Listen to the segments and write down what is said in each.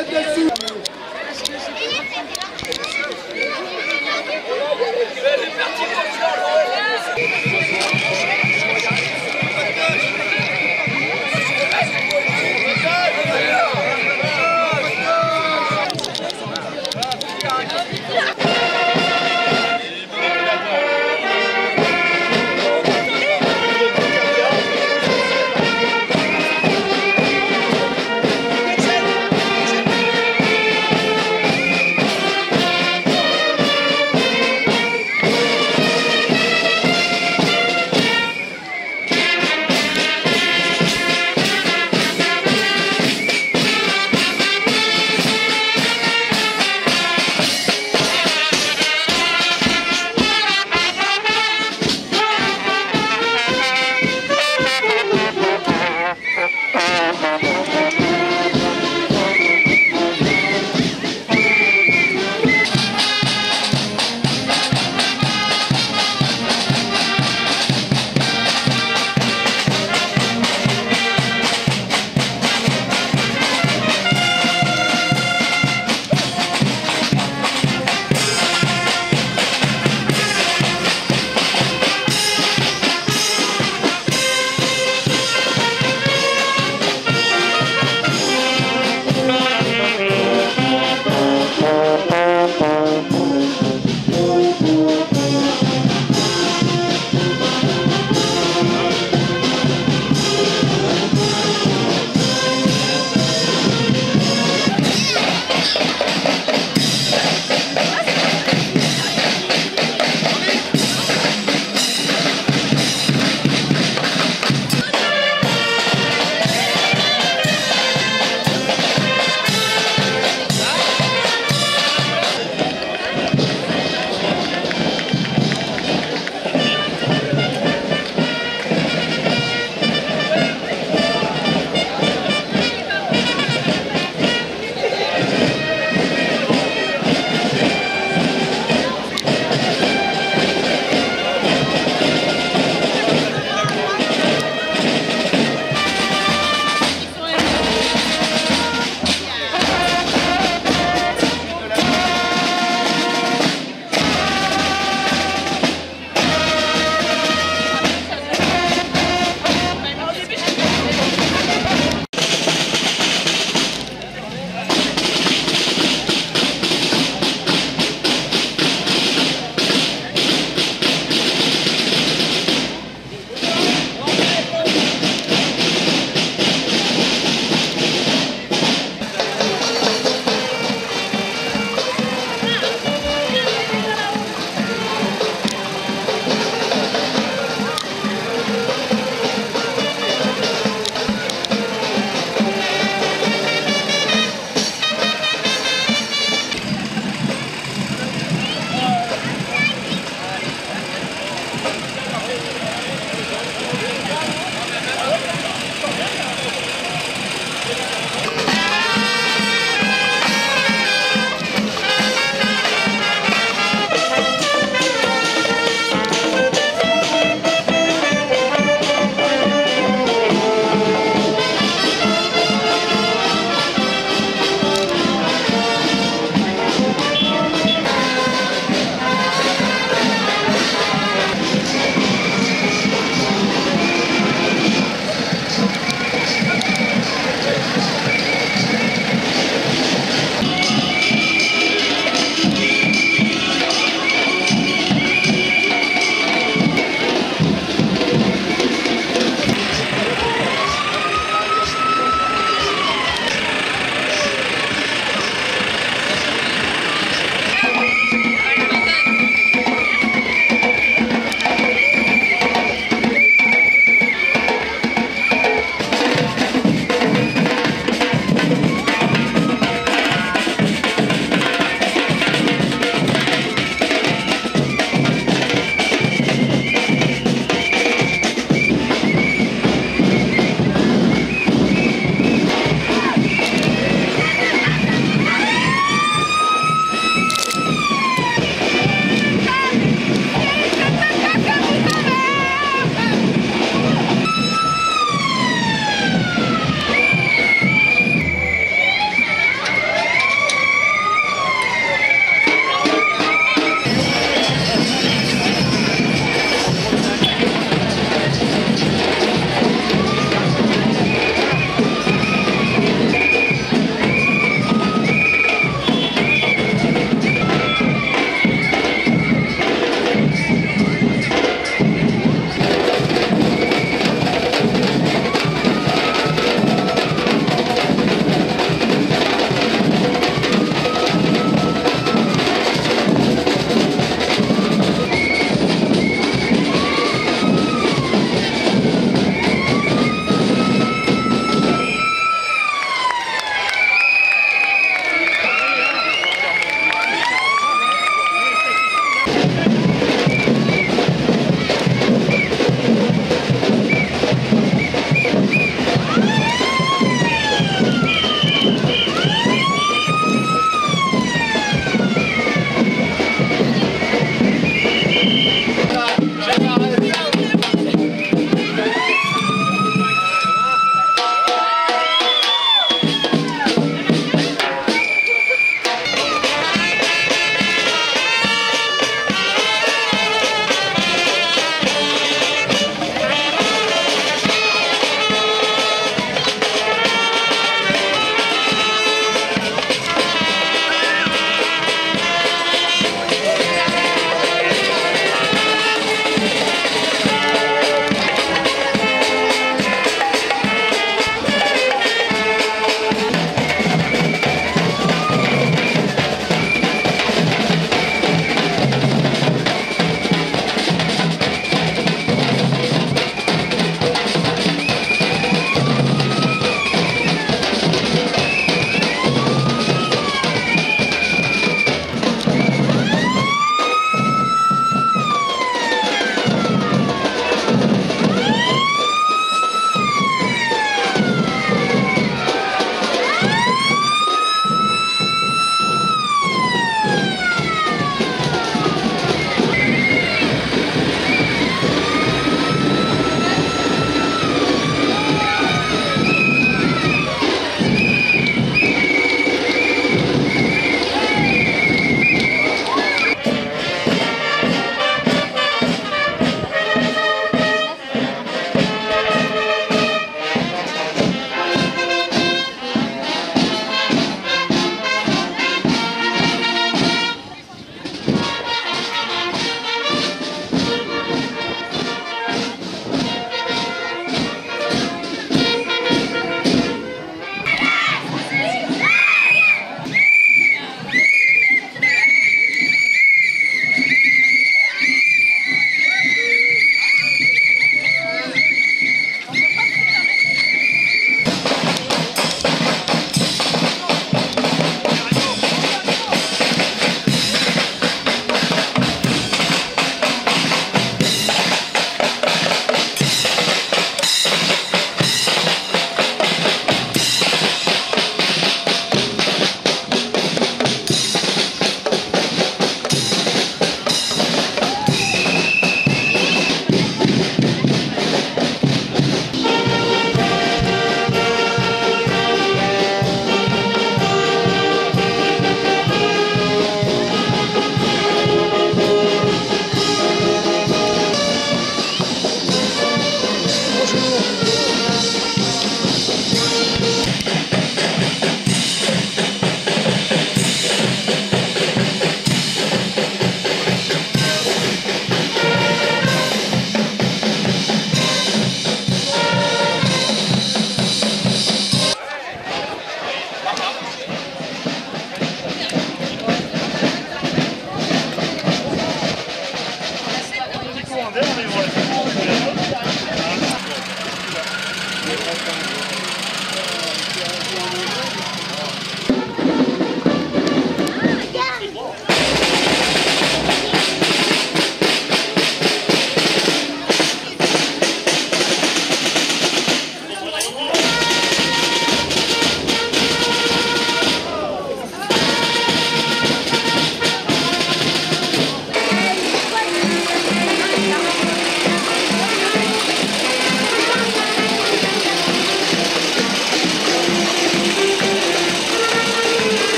Let the sea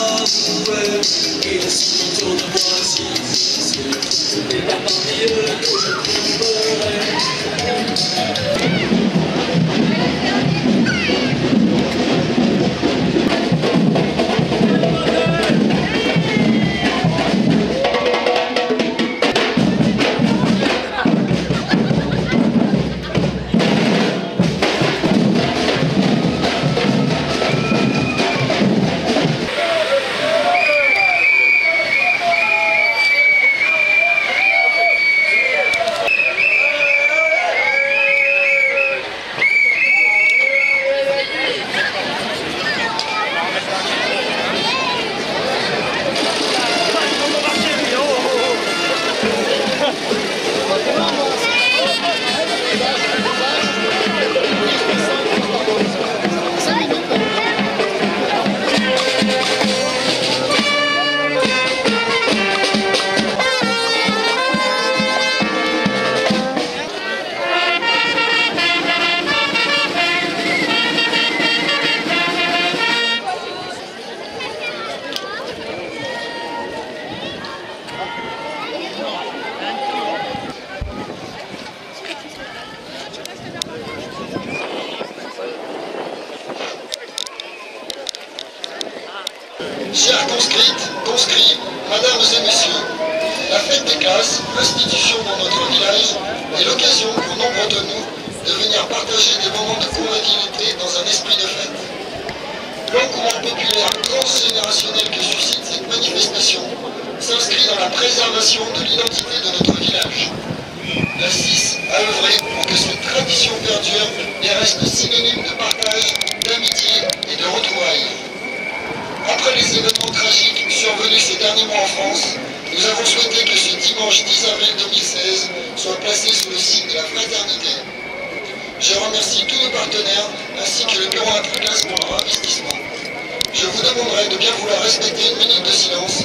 love you were. Yes, you the Chers conscrites, conscrits, mesdames et messieurs, la fête des classes, institution dans notre village, est l'occasion pour nombre de nous de venir partager des moments de convivialité dans un esprit de fête. L'engouement populaire transgénérationnel que suscite cette manifestation s'inscrit dans la préservation de l'identité de notre village. La CIS a œuvré pour que cette tradition perdure et reste synonyme de partage, d'amitié et de retrouvailles. Après les événements tragiques survenus ces derniers mois en France, nous avons souhaité que ce dimanche 10 avril 2016 soit placé sous le signe de la fraternité. Je remercie tous nos partenaires ainsi que le bureau Intraclasse pour leur investissement. Je vous demanderai de bien vouloir respecter une minute de silence